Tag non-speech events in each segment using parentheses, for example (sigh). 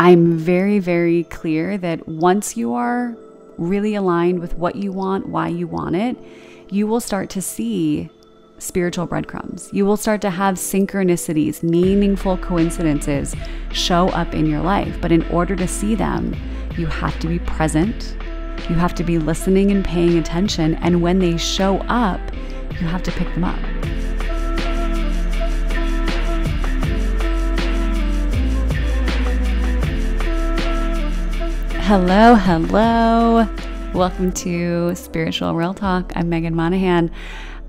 I'm very, very clear that once you are really aligned with what you want, why you want it, you will start to see spiritual breadcrumbs. You will start to have synchronicities, meaningful coincidences show up in your life. But in order to see them, you have to be present. You have to be listening and paying attention. And when they show up, you have to pick them up. Hello, hello. Welcome to Spiritual Real Talk. I'm Megan Monahan.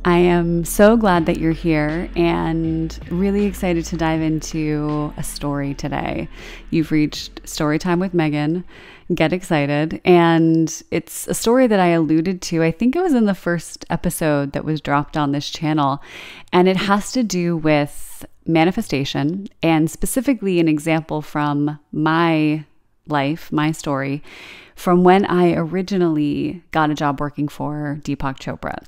I am so glad that you're here and really excited to dive into a story today. You've reached Story Time with Megan. Get excited. And it's a story that I alluded to. I think it was in the first episode that was dropped on this channel. And it has to do with manifestation and specifically an example from my life, my story, from when I originally got a job working for Deepak Chopra.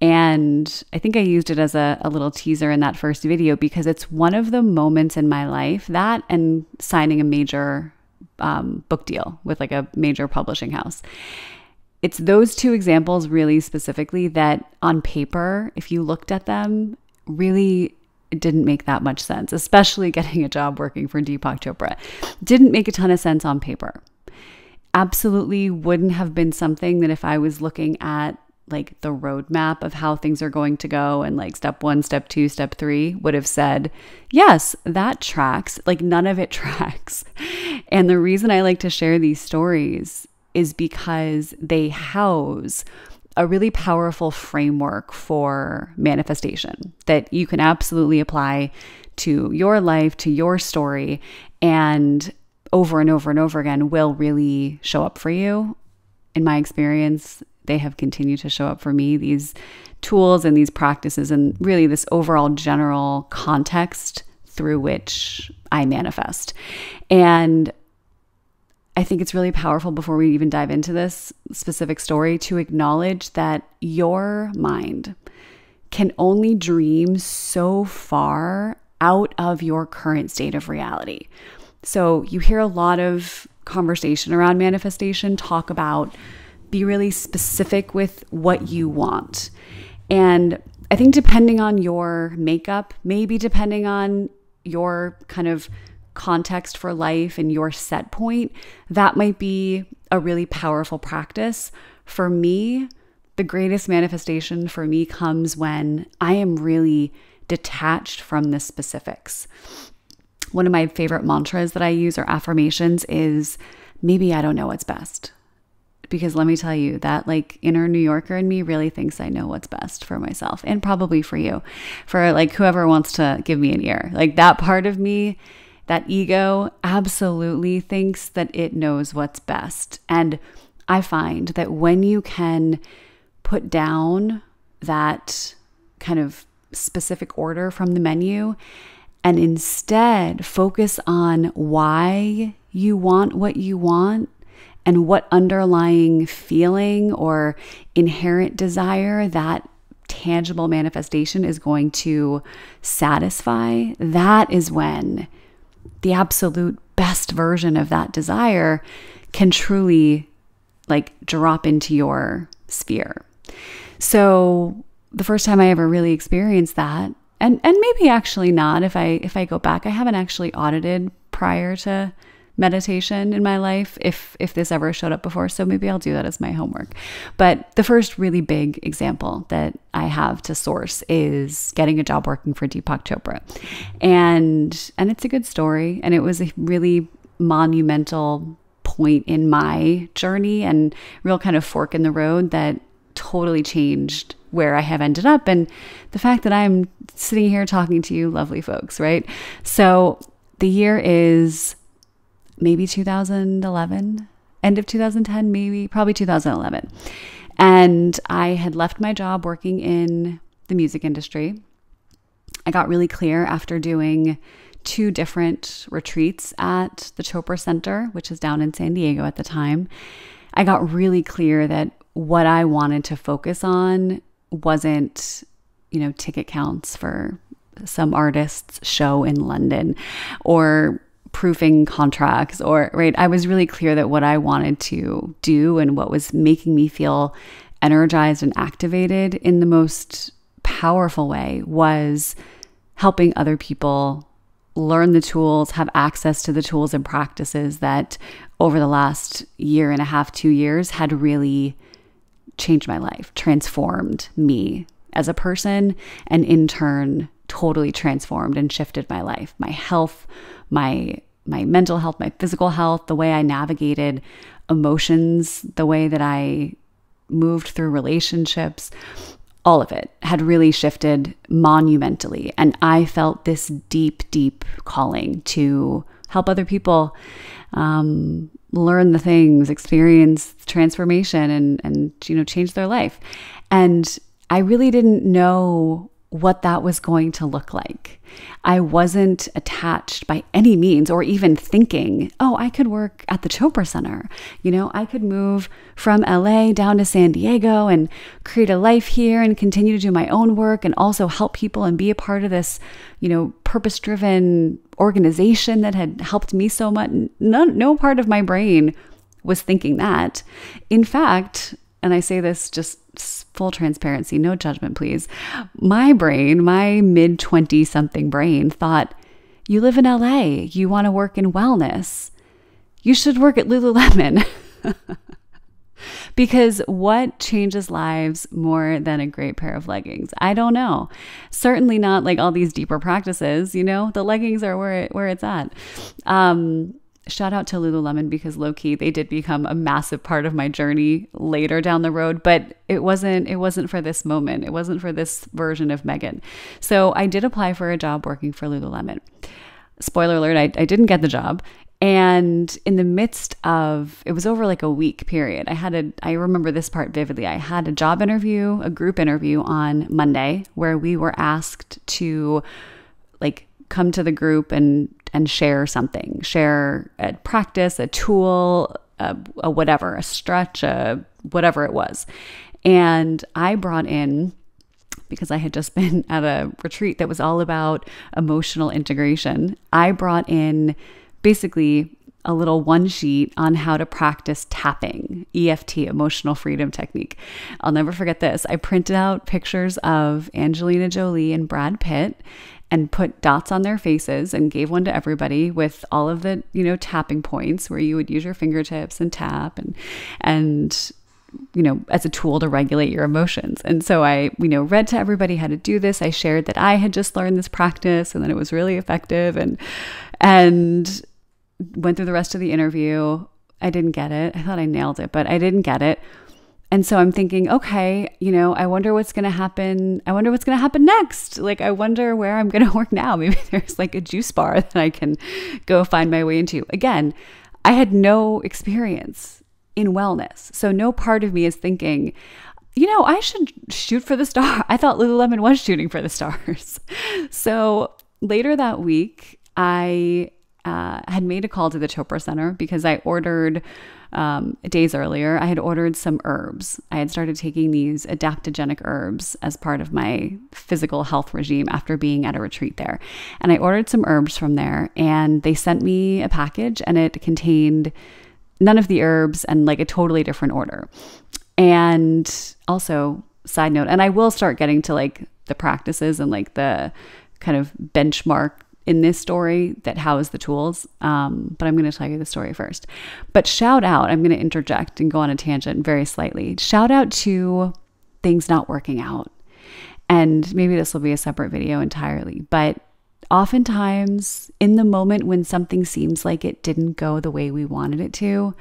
And I think I used it as a, a, little teaser in that first video because it's one of the moments in my life that and signing a major um, book deal with like a major publishing house. It's those two examples really specifically that on paper, if you looked at them, really it didn't make that much sense, especially getting a job working for Deepak Chopra. Didn't make a ton of sense on paper. Absolutely wouldn't have been something that if I was looking at like the roadmap of how things are going to go and like step one, step two, step three would have said, yes, that tracks. Like none of it (laughs) tracks. And the reason I like to share these stories is because they house a really powerful framework for manifestation that you can absolutely apply to your life, to your story, and over and over and over again will really show up for you. In my experience, they have continued to show up for me, these tools and these practices, and really this overall general context through which I manifest. And I think it's really powerful before we even dive into this specific story to acknowledge that your mind can only dream so far out of your current state of reality. So you hear a lot of conversation around manifestation talk about be really specific with what you want. And I think depending on your makeup, maybe depending on your kind of context for life and your set point, that might be a really powerful practice. For me, the greatest manifestation for me comes when I am really detached from the specifics. One of my favorite mantras that I use or affirmations is maybe I don't know what's best. Because let me tell you, that like inner New Yorker in me really thinks I know what's best for myself and probably for you, for like whoever wants to give me an ear. Like that part of me that ego absolutely thinks that it knows what's best. And I find that when you can put down that kind of specific order from the menu and instead focus on why you want what you want and what underlying feeling or inherent desire that tangible manifestation is going to satisfy, that is when the absolute best version of that desire can truly like drop into your sphere. So the first time I ever really experienced that, and and maybe actually not if I if I go back, I haven't actually audited prior to meditation in my life if if this ever showed up before. So maybe I'll do that as my homework. But the first really big example that I have to source is getting a job working for Deepak Chopra. And and it's a good story. And it was a really monumental point in my journey and real kind of fork in the road that totally changed where I have ended up. And the fact that I'm sitting here talking to you lovely folks right? So the year is maybe 2011, end of 2010, maybe, probably 2011. And I had left my job working in the music industry. I got really clear after doing two different retreats at the Chopra Center, which is down in San Diego at the time. I got really clear that what I wanted to focus on wasn't, you know, ticket counts for some artist's show in London or proofing contracts or right i was really clear that what i wanted to do and what was making me feel energized and activated in the most powerful way was helping other people learn the tools have access to the tools and practices that over the last year and a half 2 years had really changed my life transformed me as a person and in turn totally transformed and shifted my life my health my my mental health, my physical health, the way I navigated emotions, the way that I moved through relationships, all of it had really shifted monumentally. And I felt this deep, deep calling to help other people um, learn the things, experience transformation, and and you know change their life. And I really didn't know what that was going to look like. I wasn't attached by any means or even thinking, oh, I could work at the Chopra Center. You know, I could move from LA down to San Diego and create a life here and continue to do my own work and also help people and be a part of this, you know, purpose driven organization that had helped me so much. No, no part of my brain was thinking that. In fact, and I say this just full transparency, no judgment, please. My brain, my mid 20 something brain, thought, You live in LA, you want to work in wellness, you should work at Lululemon. (laughs) because what changes lives more than a great pair of leggings? I don't know. Certainly not like all these deeper practices, you know, the leggings are where it, where it's at. Um, shout out to Lululemon because low key they did become a massive part of my journey later down the road, but it wasn't it wasn't for this moment. It wasn't for this version of Megan. So I did apply for a job working for Lululemon. Spoiler alert, I, I didn't get the job. And in the midst of it was over like a week period. I had a I remember this part vividly. I had a job interview, a group interview on Monday where we were asked to like come to the group and and share something, share a practice, a tool, a, a whatever, a stretch, a whatever it was. And I brought in because I had just (laughs) been at a retreat that was all about emotional integration. I brought in basically a little one sheet on how to practice tapping, EFT, emotional freedom technique. I'll never forget this. I printed out pictures of Angelina Jolie and Brad Pitt and put dots on their faces and gave one to everybody with all of the, you know, tapping points where you would use your fingertips and tap and and you know, as a tool to regulate your emotions. And so I, you know, read to everybody how to do this. I shared that I had just learned this practice and that it was really effective and and went through the rest of the interview. I didn't get it. I thought I nailed it, but I didn't get it. And so I'm thinking, okay, you know, I wonder what's going to happen. I wonder what's going to happen next. Like, I wonder where I'm going (laughs) to work now. Maybe (laughs) there's like a juice bar (laughs) that I can go find my way into. Again, I had no experience in wellness. So no part of me is thinking, you know, I should shoot for the star. I thought Lululemon was shooting for the stars. So later that week, I uh, had made a call to the Chopra Center because I ordered um, days earlier, I had ordered some herbs. I had started taking these adaptogenic herbs as part of my physical health regime after being at a retreat there. And I ordered some herbs from there, and they sent me a package, and it contained none of the herbs and like a totally different order. And also, side note, and I will start getting to like the practices and like the kind of benchmark in this story that house the tools. Um, but I'm going to tell you the story first. But shout out, I'm going to interject and go on a tangent very slightly. Shout out to things not working out. And maybe this will be a separate video entirely. But oftentimes, in the moment when something seems like it didn't go the way we wanted it to,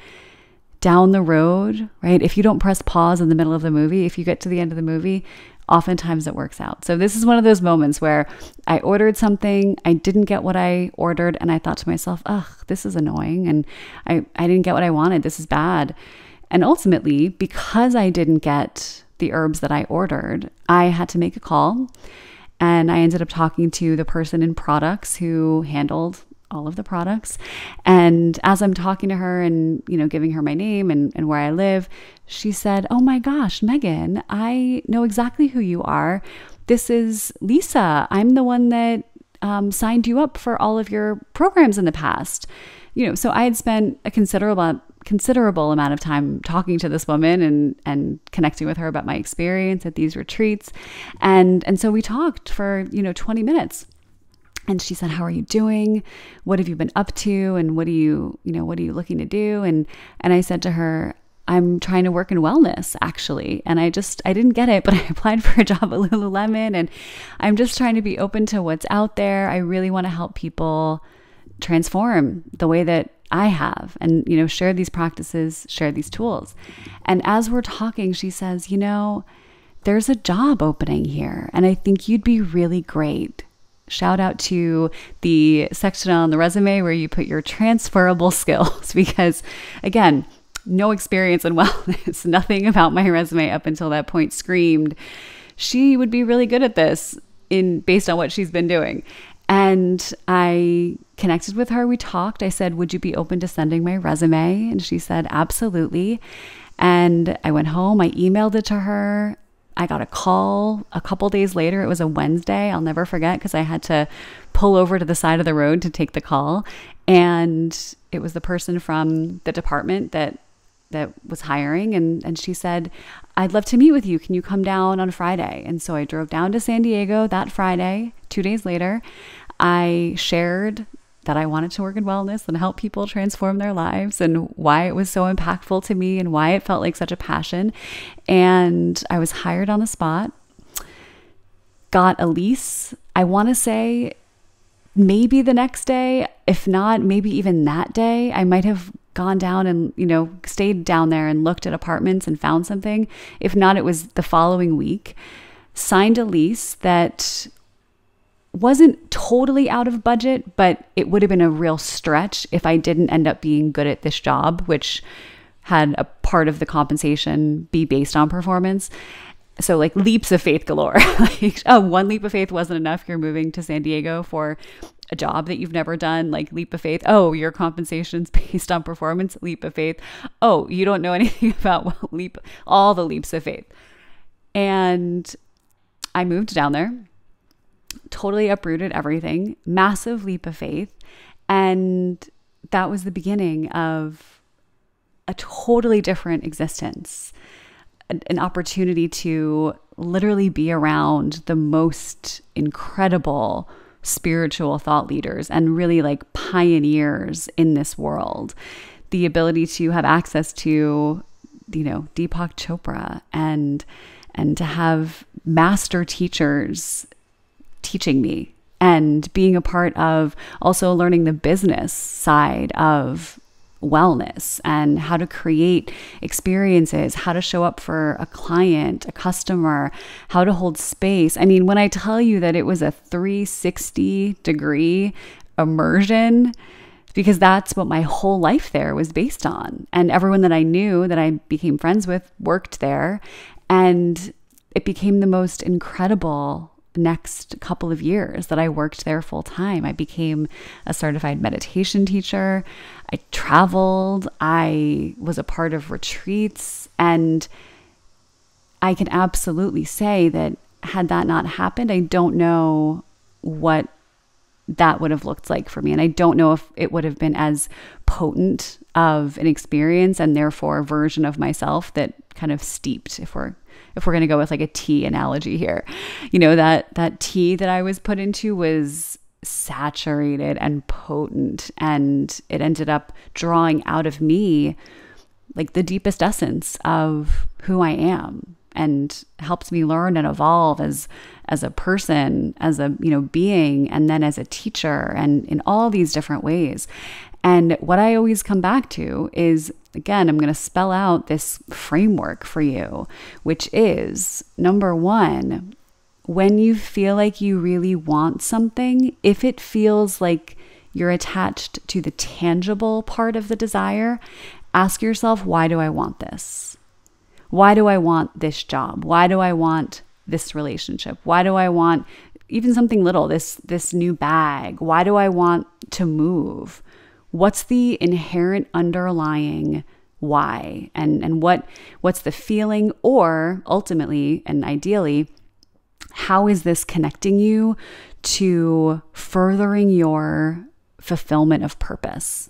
down the road, right? If you don't press pause in the middle of the movie, if you get to the end of the movie, oftentimes it works out. So this is one of those moments where I ordered something, I didn't get what I ordered, and I thought to myself, ugh, this is annoying, and I, I didn't get what I wanted. This is bad. And ultimately, because I didn't get the herbs that I ordered, I had to make a call. And I ended up talking to the person in products who handled all of the products. And as I'm talking to her and, you know, giving her my name and, and where I live, she said, Oh my gosh, Megan, I know exactly who you are. This is Lisa. I'm the one that um, signed you up for all of your programs in the past. You know, so I had spent a considerable considerable amount of time talking to this woman and and connecting with her about my experience at these retreats. And and so we talked for, you know, 20 minutes. And she said, "How are you doing? What have you been up to and what are you, you know, what are you looking to do?" And and I said to her, I'm trying to work in wellness actually. And I just, I didn't get it, but (laughs) I applied for a job at Lululemon and I'm just trying to be open to what's out there. I really want to help people transform the way that I have and, you know, share these practices, share these tools. And as we're talking, she says, you know, there's a job opening here and I think you'd be really great. Shout out to the section on the resume where you put your transferable (laughs) skills because, again, no experience in (laughs) wellness, nothing about my resume up until that point screamed she would be really good at this in based on what she's been doing. And I connected with her. We talked. I said, Would you be open to sending my resume? And she said, Absolutely. And I went home, I emailed it to her. I got a call a couple days later. It was a Wednesday. I'll never forget because I had to pull over to the side of the road to take the call. And it was the person from the department that that was hiring and and she said I'd love to meet with you can you come down on Friday and so I drove down to San Diego that Friday 2 days later I shared that I wanted to work in wellness and help people transform their lives and why it was so impactful to me and why it felt like such a passion and I was hired on the spot got a lease I want to say maybe the next day if not maybe even that day I might have gone down and, you know, stayed down there and looked at apartments and found something. If not, it was the following week. Signed a lease that wasn't totally out of budget, but it would have been a real stretch if I didn't end up being good at this job, which had a part of the compensation be based on performance. So, like leaps of faith galore. (laughs) like, oh, one leap of faith wasn't enough. You're moving to San Diego for a job that you've never done, like leap of faith. Oh, your compensation's (laughs) based on performance, leap of faith. Oh, you don't know (laughs) anything about leap, all the leaps of faith. And I moved down there, totally uprooted everything, massive leap of faith. And that was the beginning of a totally different existence, an opportunity to literally be around the most incredible spiritual thought leaders and really like pioneers in this world. The ability to have access to, you know, Deepak Chopra and and to have master teachers teaching me and being a part of also learning the business side of wellness and how to create experiences, how to show up for a client, a customer, how to hold space. I mean, when I tell you that it was a 360 degree immersion, because that's what my whole life there was based on. And everyone that I knew that I became friends with worked there. And it became the most incredible next couple of years that I worked there full time. I became a certified meditation teacher. I traveled. I was a part of retreats. And I can absolutely say that had that not happened, I don't know what that would have looked like for me. And I don't know if it would have been as potent of an experience and therefore a version of myself that kind of steeped, if we're if we're going to go with like a tea analogy here. You know, that that tea that I was put into was saturated and potent and it ended up drawing out of me like the deepest essence of who I am and helps me learn and evolve as as a person as a you know being and then as a teacher and in all these different ways and what I always come back to is again, I'm going to spell out this framework for you, which is number one, when you feel like you really want something, if it feels like you're attached to the tangible part of the desire, ask yourself, why do I want this? Why do I want this job? Why do I want this relationship? Why do I want even something little, this this new bag? Why do I want to move? What's the inherent underlying why and and what what's the feeling or ultimately and ideally how is this connecting you to furthering your fulfillment of purpose?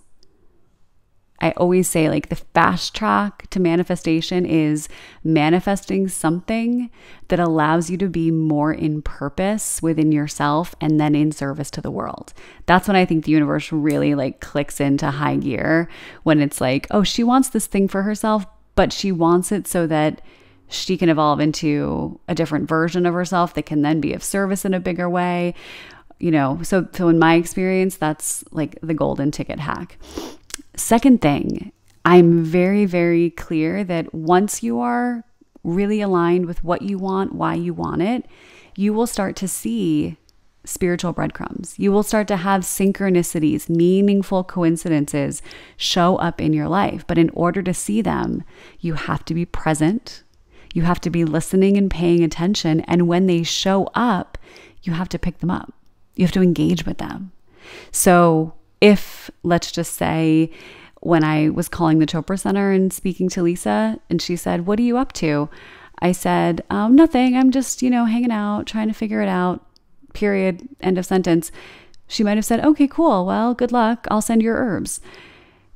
I always say, like, the fast track to manifestation is manifesting something that allows you to be more in purpose within yourself and then in service to the world. That's when I think the universe really like clicks into high gear when it's like, oh, she wants this thing for herself, but she wants it so that she can evolve into a different version of herself that can then be of service in a bigger way. You know, so so in my experience, that's like the golden ticket hack. Second thing, I'm very, very clear that once you are really aligned with what you want, why you want it, you will start to see spiritual breadcrumbs. You will start to have synchronicities, meaningful coincidences show up in your life. But in order to see them, you have to be present. You have to be listening and paying attention. And when they show up, you have to pick them up. You have to engage with them. So if, let's just say, when I was calling the Chopra Center and speaking to Lisa, and she said, What are you up to? I said, um, Nothing. I'm just, you know, hanging out, trying to figure it out. Period. End of sentence. She might have said, Okay, cool. Well, good luck. I'll send your herbs.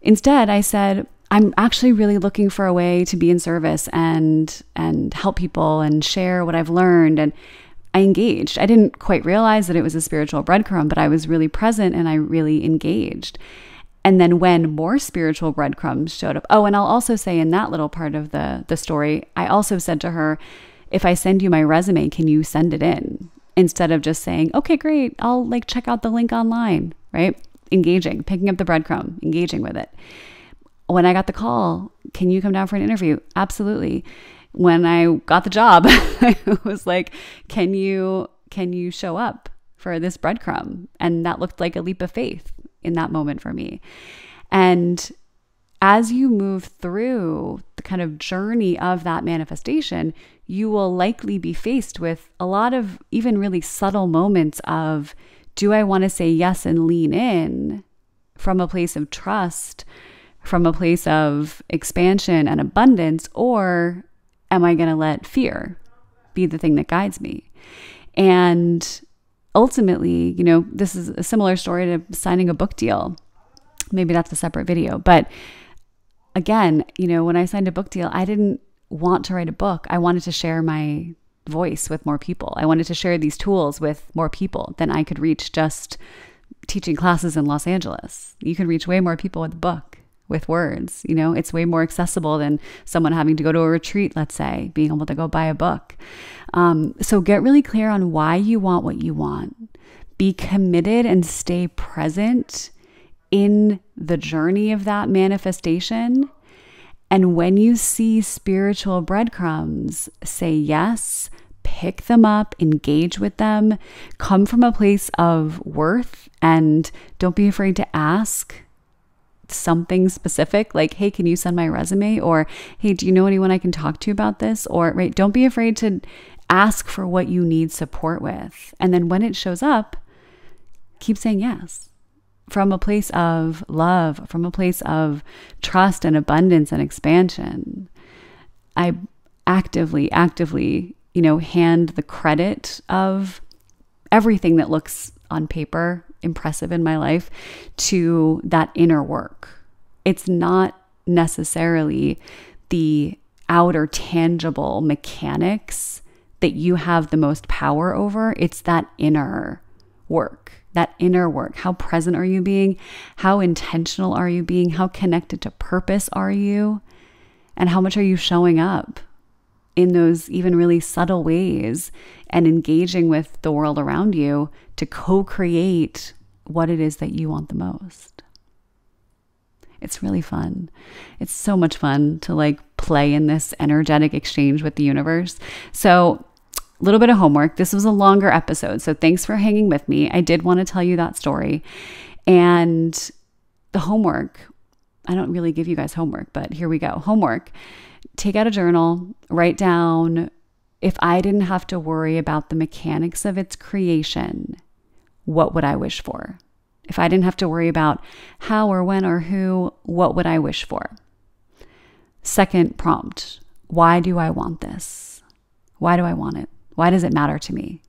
Instead, I said, I'm actually really looking for a way to be in service and and help people and share what I've learned and I engaged. I didn't quite realize that it was a spiritual breadcrumb, but I was really present and I really engaged. And then when more spiritual breadcrumbs showed up, oh, and I'll also say in that little part of the the story, I also said to her, if I send you my resume, can you send it in? Instead of just saying, okay, great, I'll like check out the link online, right? Engaging, picking up the breadcrumb, engaging with it. When I got the call, can you come down for an interview? Absolutely when I got the job, (laughs) I was like, "Can you can you show up for this breadcrumb?" And that looked like a leap of faith in that moment for me. And as you move through the kind of journey of that manifestation, you will likely be faced with a lot of even really subtle moments of do I want to say yes and lean in from a place of trust, from a place of expansion and abundance, or am I going to let fear be the thing that guides me? And ultimately, you know, this is a similar story to signing a book deal. Maybe that's a separate video. But again, you know, when I signed a book deal, I didn't want to write a book. I wanted to share my voice with more people. I wanted to share these tools with more people than I could reach just teaching classes in Los Angeles. You can reach way more people with a book with words. You know, it's way more accessible than someone having to go to a retreat, let's say, being able to go buy a book. Um, so get really clear on why you want what you want. Be committed and stay present in the journey of that manifestation. And when you see spiritual breadcrumbs, say yes, pick them up, engage with them, come from a place of worth, and don't be afraid to ask something specific, like, hey, can you send my resume? Or, hey, do you know anyone I can talk to about this? Or, right, don't be afraid to ask for what you need support with. And then when it shows up, keep saying yes from a place of love, from a place of trust and abundance and expansion. I actively, actively, you know, hand the credit of everything that looks on paper impressive in my life to that inner work. It's not necessarily the outer tangible mechanics that you have the most power over, it's that inner work. That inner work. How present are you being? How intentional are you being? How connected to purpose are you? And how much are you showing up in those even really subtle ways and engaging with the world around you to co create what it is that you want the most. It's really fun. It's so much fun to like play in this energetic exchange with the universe. So, a little bit of homework. This was a longer episode. So, thanks for hanging with me. I did want to tell you that story. And the homework, I don't really give you guys homework, but here we go. Homework. Take out a journal, write down if I didn't have to worry about the mechanics of its creation, what would I wish for? If I didn't have to worry about how or when or who, what would I wish for? Second prompt Why do I want this? Why do I want it? Why does it matter to me?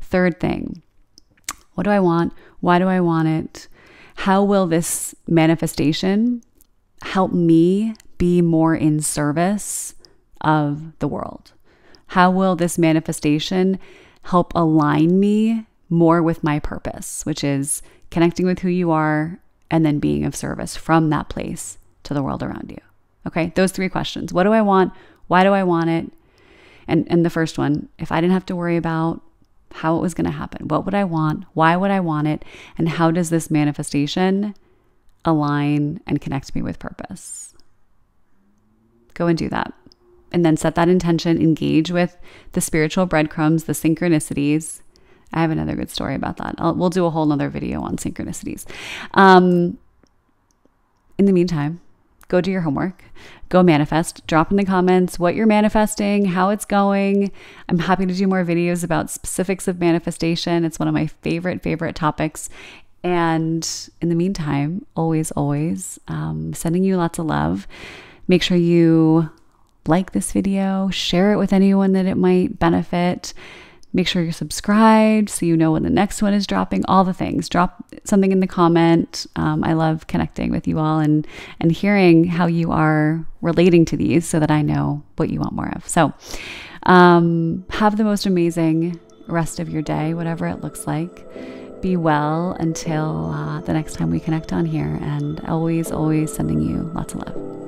Third thing, what do I want? Why do I want it? How will this manifestation help me be more in service of the world? How will this manifestation help align me more with my purpose, which is connecting with who you are and then being of service from that place to the world around you? Okay, those three questions. What do I want? Why do I want it? And, and the first one, if I didn't have to worry about how it was going to happen, what would I want? Why would I want it? And how does this manifestation align and connect me with purpose? Go and do that and then set that intention, engage with the spiritual breadcrumbs, the synchronicities. I have another good story about that. I'll, we'll do a whole nother video on synchronicities. Um, in the meantime, go do your homework, go manifest, drop in the comments what you're manifesting, how it's going. I'm happy to do more videos about specifics of manifestation. It's one of my favorite, favorite topics. And in the meantime, always, always um, sending you lots of love. Make sure you like this video, share it with anyone that it might benefit. Make sure you're subscribed so you know when the next one is dropping. All the things. Drop something in the comment. Um, I love connecting with you all and and hearing how you are relating to these, so that I know what you want more of. So, um, have the most amazing rest of your day, whatever it looks like. Be well until uh, the next time we connect on here, and always, always sending you lots of love.